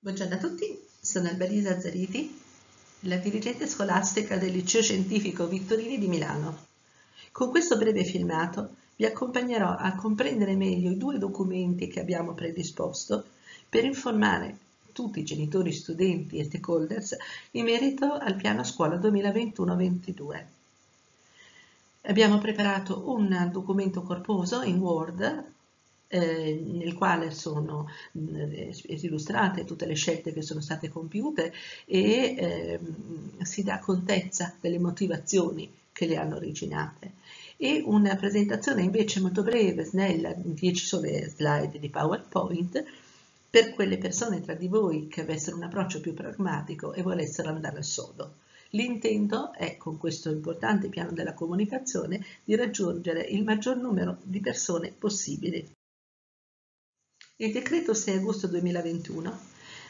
Buongiorno a tutti, sono Albalisa Zariti, la dirigente scolastica del Liceo Scientifico Vittorini di Milano. Con questo breve filmato vi accompagnerò a comprendere meglio i due documenti che abbiamo predisposto per informare tutti i genitori, studenti e stakeholders in merito al piano scuola 2021-22. Abbiamo preparato un documento corposo in Word eh, nel quale sono illustrate tutte le scelte che sono state compiute e eh, si dà contezza delle motivazioni che le hanno originate. E una presentazione invece molto breve, snella, 10 sole slide di PowerPoint, per quelle persone tra di voi che avessero un approccio più pragmatico e volessero andare al sodo. L'intento è, con questo importante piano della comunicazione, di raggiungere il maggior numero di persone possibili. Il decreto 6 agosto 2021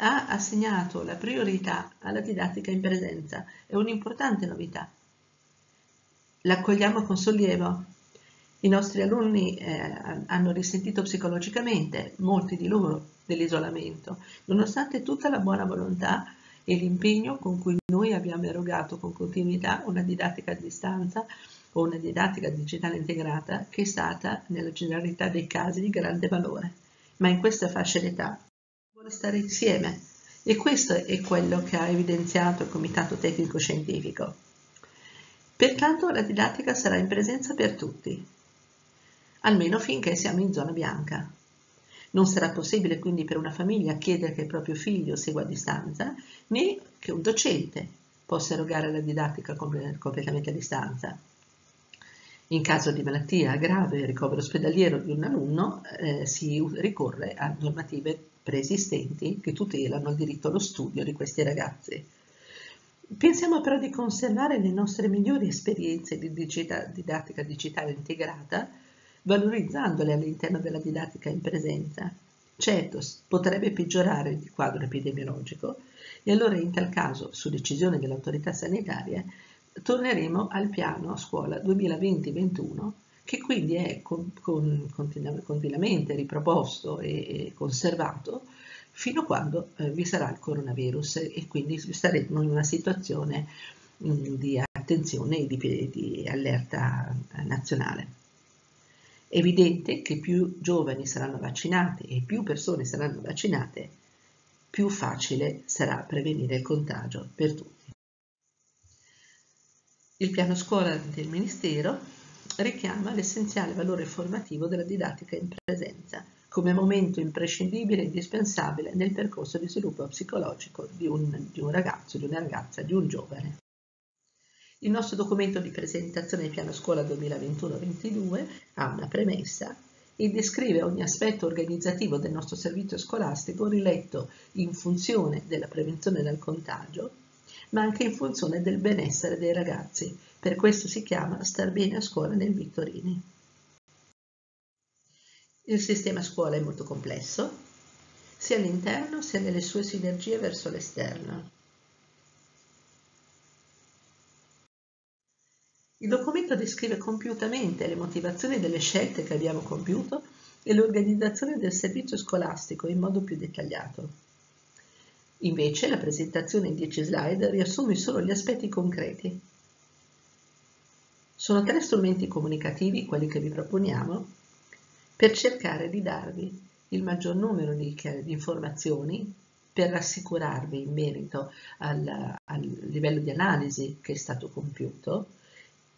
ha assegnato la priorità alla didattica in presenza. È un'importante novità. L'accogliamo con sollievo. I nostri alunni eh, hanno risentito psicologicamente, molti di loro, dell'isolamento, nonostante tutta la buona volontà e l'impegno con cui noi abbiamo erogato con continuità una didattica a distanza o una didattica digitale integrata che è stata nella generalità dei casi di grande valore ma in questa fascia d'età vuole stare insieme e questo è quello che ha evidenziato il Comitato Tecnico Scientifico. Pertanto la didattica sarà in presenza per tutti, almeno finché siamo in zona bianca. Non sarà possibile quindi per una famiglia chiedere che il proprio figlio segua a distanza, né che un docente possa erogare la didattica completamente a distanza. In caso di malattia grave e ricovero ospedaliero di un alunno eh, si ricorre a normative preesistenti che tutelano il diritto allo studio di questi ragazzi. Pensiamo però di conservare le nostre migliori esperienze di didattica digitale integrata, valorizzandole all'interno della didattica in presenza. Certo, potrebbe peggiorare il quadro epidemiologico e allora in tal caso, su decisione dell'autorità sanitaria, torneremo al piano scuola 2020-21 che quindi è con, con, continuamente riproposto e, conservato fino a quando eh, vi sarà il coronavirus e quindi staremo in una situazione mh, mm, di attenzione e di, di allerta nazionale. È evidente che più giovani saranno vaccinati e più persone saranno vaccinate, più facile sarà prevenire il contagio per tutti. Il piano scuola del Ministero richiama l'essenziale valore formativo della didattica in presenza come momento imprescindibile e indispensabile nel percorso di sviluppo psicologico di un, di un ragazzo, di una ragazza, di un giovane. Il nostro documento di presentazione del piano scuola 2021-22 ha una premessa e descrive ogni aspetto organizzativo del nostro servizio scolastico riletto in funzione della prevenzione del contagio ma anche in funzione del benessere dei ragazzi. Per questo si chiama Star bene a scuola nel Vittorini. Il sistema scuola è molto complesso, sia all'interno sia nelle sue sinergie verso l'esterno. Il documento descrive compiutamente le motivazioni delle scelte che abbiamo compiuto e l'organizzazione del servizio scolastico in modo più dettagliato. Invece la presentazione in 10 slide riassume solo gli aspetti concreti. Sono tre strumenti comunicativi, quelli che vi proponiamo, per cercare di darvi il maggior numero di, di informazioni per rassicurarvi in merito al, al, livello di analisi che è stato compiuto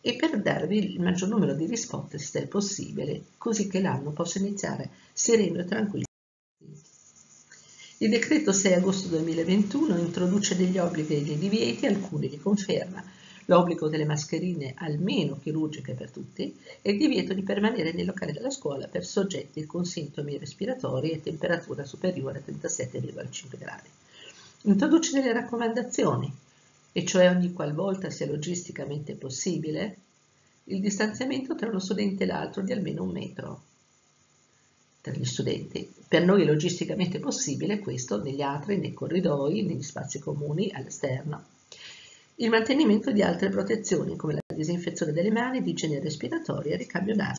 e per darvi il maggior numero di risposte possibile, così che l'anno possa iniziare sereno e tranquillo. Il decreto 6 agosto 2021 introduce degli obblighi e dei divieti, alcuni li conferma, l'obbligo delle mascherine almeno chirurgiche per tutti e il divieto di permanere nei locali della scuola per soggetti con sintomi respiratori e temperatura superiore a 37,5 gradi. Introduce delle raccomandazioni, e cioè ogni qualvolta sia logisticamente possibile, il distanziamento tra uno studente e l'altro di almeno un metro per gli studenti. Per noi è logisticamente possibile questo negli atri, nei corridoi, negli spazi comuni, all'esterno. Il mantenimento di altre protezioni come la disinfezione delle mani, di igiene respiratoria e ricambio d'aria.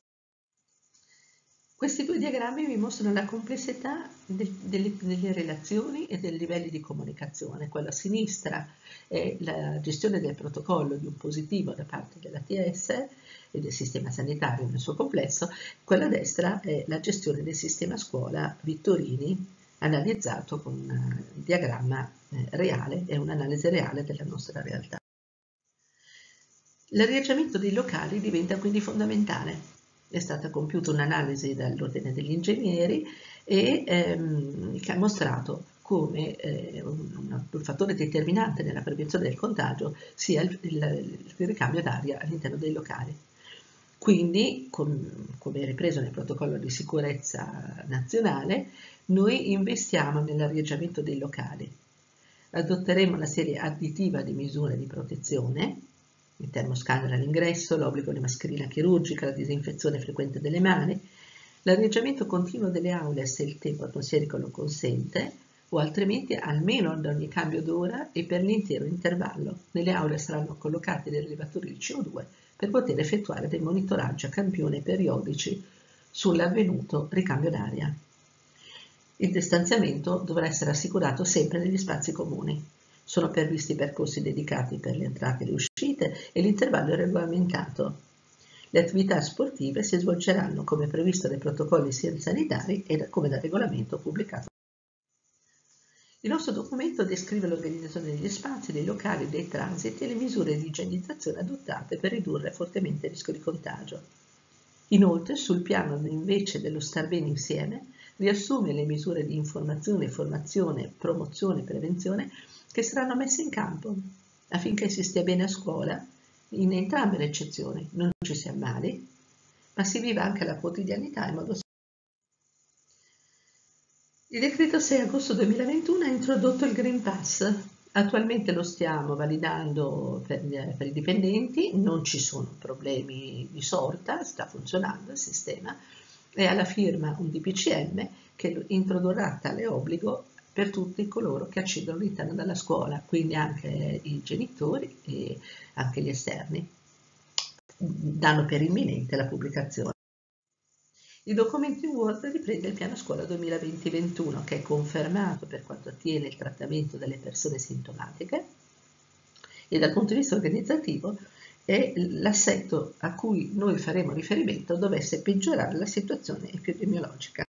Questi due diagrammi vi mostrano la complessità de, delle, delle, relazioni e dei livelli di comunicazione. Quello a sinistra è la gestione del protocollo di un positivo da parte dell'ATS e del sistema sanitario nel suo complesso, quella destra è la gestione del sistema scuola Vittorini analizzato con un diagramma eh, reale e un'analisi reale della nostra realtà. L'arrangiamento dei locali diventa quindi fondamentale è stata compiuta un'analisi dall'ordine degli ingegneri e ehm, che ha mostrato come eh, un, un, fattore determinante nella prevenzione del contagio sia il, il, il ricambio d'aria all'interno dei locali. Quindi, com, come ripreso nel protocollo di sicurezza nazionale, noi investiamo nell'arrangiamento dei locali. Adotteremo una serie additiva di misure di protezione il termoscanner all'ingresso, l'obbligo di mascherina chirurgica, la disinfezione frequente delle mani, l'arrangiamento continuo delle aule se il tempo atmosferico lo consente, o altrimenti almeno ad ogni cambio d'ora e per l'intero intervallo. Nelle aule saranno collocati dei rilevatori di CO2 per poter effettuare dei monitoraggi a campione periodici sull'avvenuto ricambio d'aria. Il distanziamento dovrà essere assicurato sempre negli spazi comuni. Sono previsti percorsi dedicati per le entrate e le uscite e l'intervallo è regolamentato. Le attività sportive si svolgeranno come previsto dai protocolli sanitari e come da regolamento pubblicato. Il nostro documento descrive l'organizzazione degli spazi, dei locali, dei transiti e le misure di igienizzazione adottate per ridurre fortemente il rischio di contagio. Inoltre, sul piano invece dello star bene insieme, riassume le misure di informazione, formazione, promozione e prevenzione che saranno messe in campo affinché si stia bene a scuola in entrambe le eccezioni, non ci si ammali, ma si viva anche la quotidianità in modo il decreto 6 agosto 2021 ha introdotto il Green Pass. Attualmente lo stiamo validando per, per, i dipendenti, non ci sono problemi di sorta, sta funzionando il sistema e alla firma un DPCM che introdurrà tale obbligo per tutti coloro che accedono all'interno della scuola, quindi anche i genitori e anche gli esterni. Danno per imminente la pubblicazione. Il documento in Word riprende il piano scuola 2020-21 che è confermato per quanto attiene il trattamento delle persone sintomatiche e dal punto di vista organizzativo è l'assetto a cui noi faremo riferimento dovesse peggiorare la situazione epidemiologica.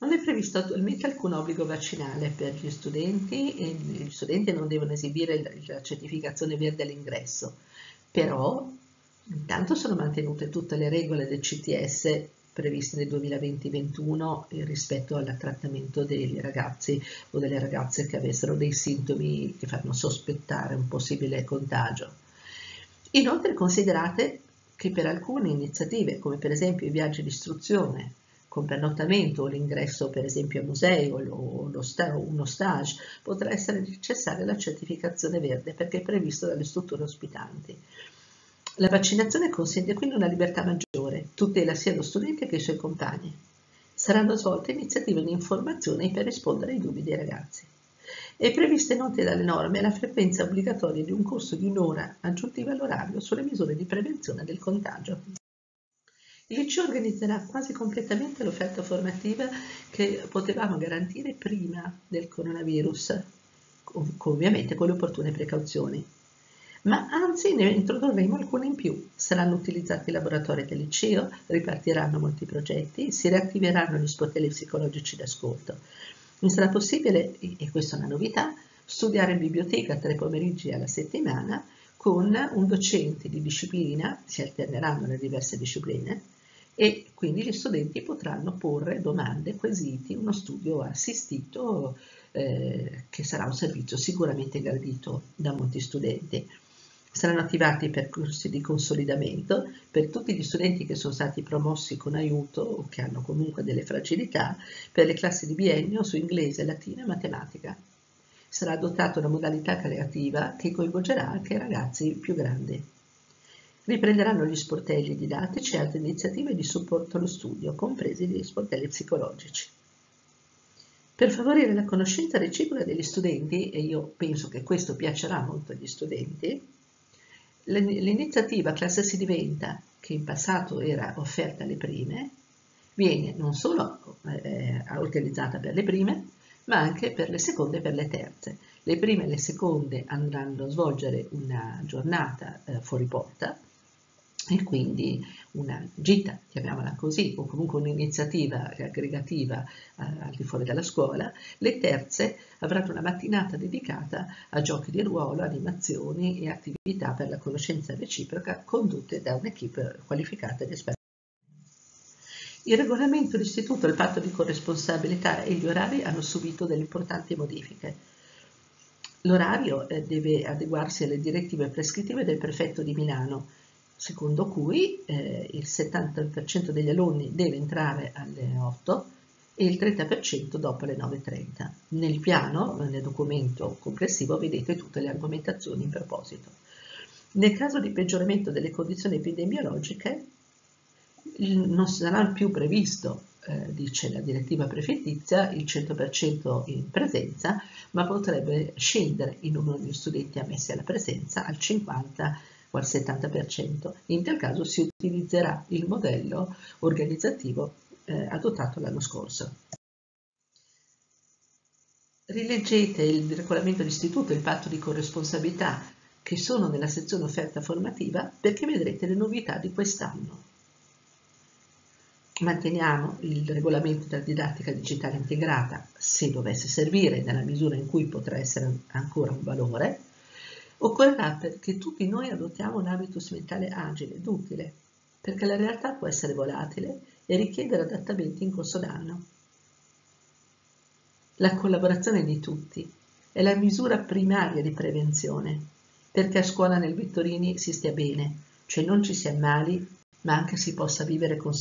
Non è previsto attualmente alcun obbligo vaccinale per gli studenti e gli studenti non devono esibire la certificazione verde all'ingresso, però intanto sono mantenute tutte le regole del CTS previste nel 2020-21 rispetto al trattamento dei ragazzi o delle ragazze che avessero dei sintomi che fanno sospettare un possibile contagio. Inoltre considerate che per alcune iniziative, come per esempio i viaggi di istruzione con pernottamento o l'ingresso per esempio a musei o uno stage, potrà essere necessaria la certificazione verde perché è previsto dalle strutture ospitanti. La vaccinazione consente quindi una libertà maggiore, tutela sia lo studente che i suoi compagni. Saranno svolte iniziative di informazione per rispondere ai dubbi dei ragazzi. È prevista inoltre dalle norme la frequenza obbligatoria di un corso di un'ora aggiuntiva all'orario sulle misure di prevenzione del contagio. Il liceo organizzerà quasi completamente l'offerta formativa che potevamo garantire prima del coronavirus, ovviamente con le opportune precauzioni. Ma anzi ne introdurremo alcune in più. Saranno utilizzati i laboratori del liceo, ripartiranno molti progetti, si riattiveranno gli sportelli psicologici d'ascolto. Mi sarà possibile, e questa è una novità, studiare in biblioteca tre pomeriggi alla settimana con un docente di disciplina, si alterneranno le diverse discipline, e quindi gli studenti potranno porre domande, quesiti, uno studio assistito eh, che sarà un servizio sicuramente gradito da molti studenti. Saranno attivati percorsi di consolidamento per tutti gli studenti che sono stati promossi con aiuto o che hanno comunque delle fragilità per le classi di biennio su inglese, latino e matematica. Sarà adottata una modalità creativa che coinvolgerà anche i ragazzi più grandi. Riprenderanno gli sportelli didattici e altre iniziative di supporto allo studio, compresi gli sportelli psicologici. Per favorire la conoscenza reciproca degli studenti, e io penso che questo piacerà molto agli studenti, l'iniziativa Classe si diventa, che in passato era offerta alle prime, viene non solo eh, utilizzata per le prime, ma anche per le seconde e per le terze. Le prime e le seconde andranno a svolgere una giornata eh, fuori porta e quindi una gita, chiamiamola così, o comunque un'iniziativa aggregativa eh, al di fuori della scuola. Le terze avranno una mattinata dedicata a giochi di ruolo, animazioni e attività per la conoscenza reciproca condotte da un'equipe qualificata ed esperta. Il regolamento d'istituto, il patto di corresponsabilità e gli orari hanno subito delle importanti modifiche. L'orario eh, deve adeguarsi alle direttive prescrittive del prefetto di Milano, secondo cui eh, il 70% degli alunni deve entrare alle 8 e il 30% dopo le 9.30. Nel piano, nel documento complessivo, vedete tutte le argomentazioni in proposito. Nel caso di peggioramento delle condizioni epidemiologiche, non sarà più previsto, eh, dice la direttiva prefettizia, il 100% in presenza, ma potrebbe scendere il numero di studenti ammessi alla presenza al 50% o al 70%. In tal caso si utilizzerà il modello organizzativo eh, adottato l'anno scorso. Rileggete il regolamento d'istituto e il patto di corresponsabilità che sono nella sezione offerta formativa perché vedrete le novità di quest'anno. Manteniamo il regolamento della didattica digitale integrata se dovesse servire nella misura in cui potrà essere ancora un valore. Occorrerà che tutti noi adottiamo un habitus mentale agile ed utile, perché la realtà può essere volatile e richiedere adattamenti in corso d'anno. La collaborazione di tutti è la misura primaria di prevenzione, perché a scuola nel Vittorini si stia bene, cioè non ci si ammali, ma anche si possa vivere con